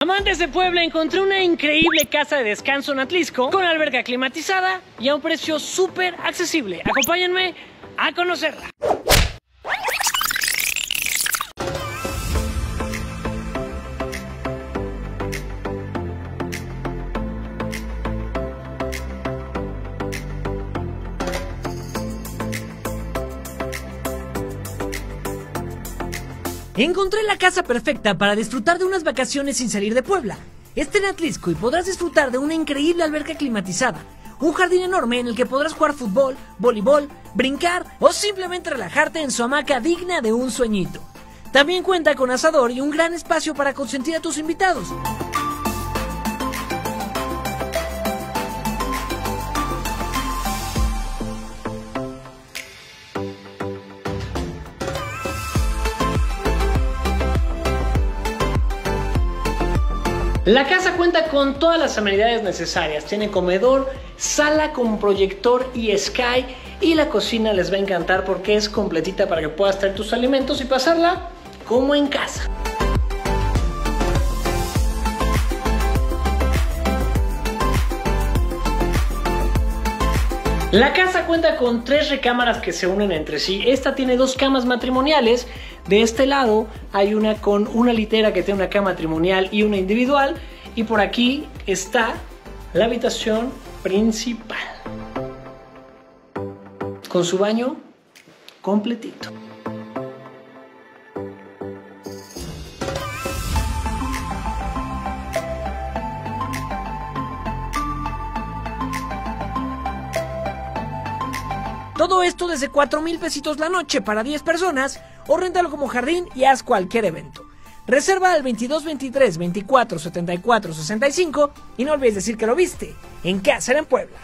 Amantes de Puebla, encontré una increíble casa de descanso en Atlisco con alberca climatizada y a un precio súper accesible. Acompáñenme a conocerla. Encontré la casa perfecta para disfrutar de unas vacaciones sin salir de Puebla. Este en Atlisco y podrás disfrutar de una increíble alberca climatizada, un jardín enorme en el que podrás jugar fútbol, voleibol, brincar o simplemente relajarte en su hamaca digna de un sueñito. También cuenta con asador y un gran espacio para consentir a tus invitados. La casa cuenta con todas las amenidades necesarias. Tiene comedor, sala con proyector y sky. Y la cocina les va a encantar porque es completita para que puedas traer tus alimentos y pasarla como en casa. La casa cuenta con tres recámaras que se unen entre sí. Esta tiene dos camas matrimoniales. De este lado hay una con una litera que tiene una cama matrimonial y una individual. Y por aquí está la habitación principal. Con su baño completito. Todo esto desde 4 mil pesitos la noche para 10 personas o réntalo como jardín y haz cualquier evento. Reserva al 22 23 24 74 65 y no olvides decir que lo viste en Casa en Puebla.